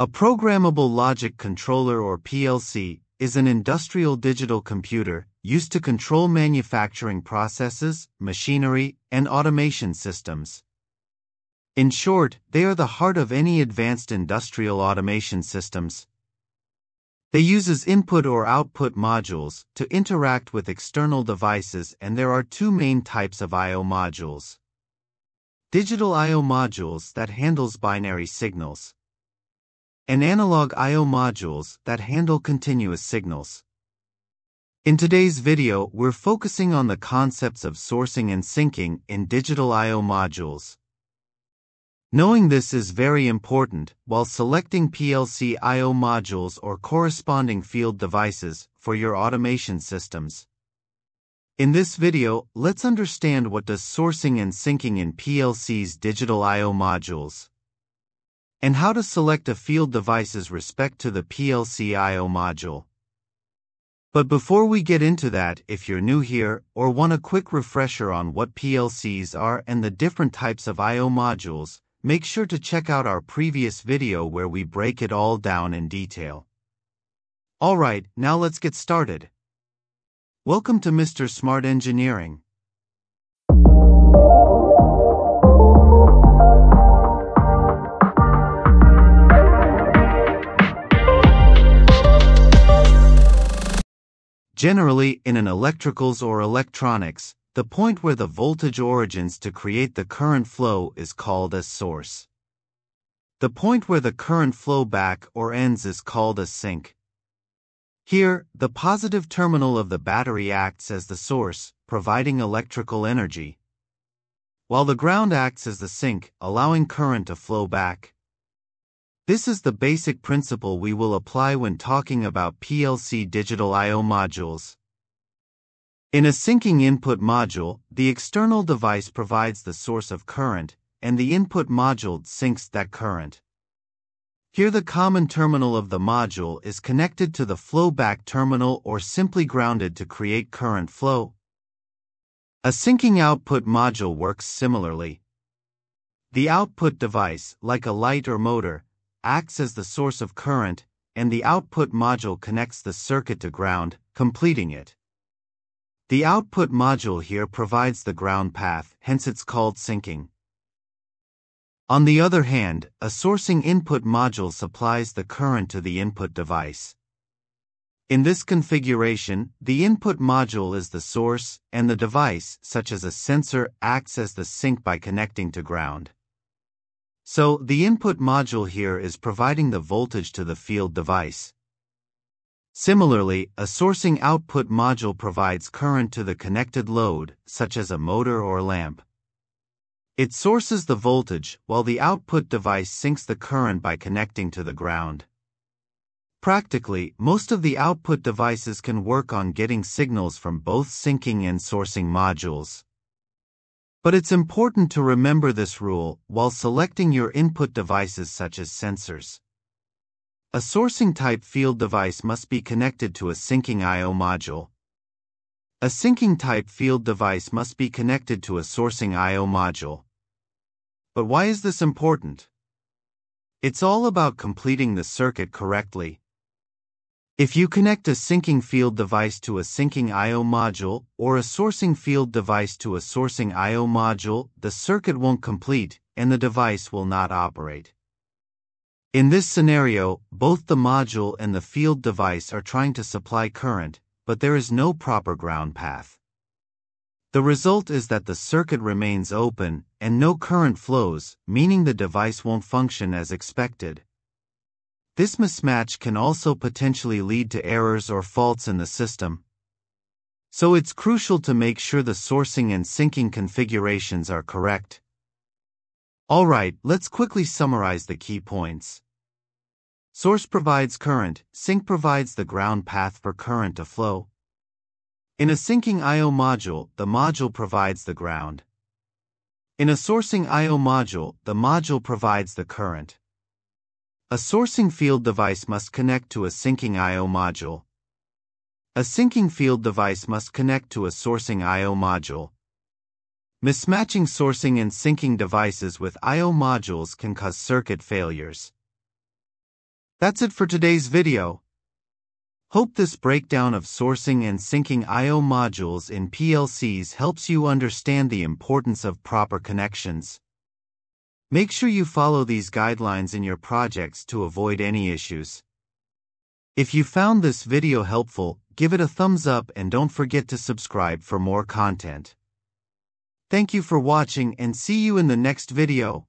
A programmable logic controller or PLC is an industrial digital computer used to control manufacturing processes, machinery, and automation systems. In short, they are the heart of any advanced industrial automation systems. They uses input or output modules to interact with external devices and there are two main types of I.O. modules. Digital I.O. modules that handles binary signals and analog I.O. modules that handle continuous signals. In today's video, we're focusing on the concepts of sourcing and sinking in digital I.O. modules. Knowing this is very important while selecting PLC I.O. modules or corresponding field devices for your automation systems. In this video, let's understand what does sourcing and sinking in PLC's digital I.O. modules and how to select a field device's respect to the PLC I.O. module. But before we get into that, if you're new here or want a quick refresher on what PLCs are and the different types of I.O. modules, make sure to check out our previous video where we break it all down in detail. Alright, now let's get started. Welcome to Mr. Smart Engineering. Generally, in an electricals or electronics, the point where the voltage origins to create the current flow is called a source. The point where the current flow back or ends is called a sink. Here, the positive terminal of the battery acts as the source, providing electrical energy, while the ground acts as the sink, allowing current to flow back. This is the basic principle we will apply when talking about PLC digital I.O. modules. In a sinking input module, the external device provides the source of current, and the input module sinks that current. Here the common terminal of the module is connected to the flowback terminal or simply grounded to create current flow. A sinking output module works similarly. The output device, like a light or motor, acts as the source of current, and the output module connects the circuit to ground, completing it. The output module here provides the ground path, hence it's called sinking. On the other hand, a sourcing input module supplies the current to the input device. In this configuration, the input module is the source, and the device, such as a sensor, acts as the sink by connecting to ground. So, the input module here is providing the voltage to the field device. Similarly, a sourcing output module provides current to the connected load, such as a motor or lamp. It sources the voltage, while the output device sinks the current by connecting to the ground. Practically, most of the output devices can work on getting signals from both sinking and sourcing modules. But it's important to remember this rule while selecting your input devices such as sensors. A sourcing type field device must be connected to a sinking I.O. module. A sinking type field device must be connected to a sourcing I.O. module. But why is this important? It's all about completing the circuit correctly. If you connect a sinking field device to a sinking I.O. module or a sourcing field device to a sourcing I.O. module, the circuit won't complete and the device will not operate. In this scenario, both the module and the field device are trying to supply current, but there is no proper ground path. The result is that the circuit remains open and no current flows, meaning the device won't function as expected. This mismatch can also potentially lead to errors or faults in the system. So it's crucial to make sure the sourcing and sinking configurations are correct. Alright, let's quickly summarize the key points. Source provides current, sink provides the ground path for current to flow. In a sinking I.O. module, the module provides the ground. In a sourcing I.O. module, the module provides the current. A sourcing field device must connect to a sinking I.O. module. A sinking field device must connect to a sourcing I.O. module. Mismatching sourcing and sinking devices with I.O. modules can cause circuit failures. That's it for today's video. Hope this breakdown of sourcing and sinking I.O. modules in PLCs helps you understand the importance of proper connections. Make sure you follow these guidelines in your projects to avoid any issues. If you found this video helpful, give it a thumbs up and don't forget to subscribe for more content. Thank you for watching and see you in the next video.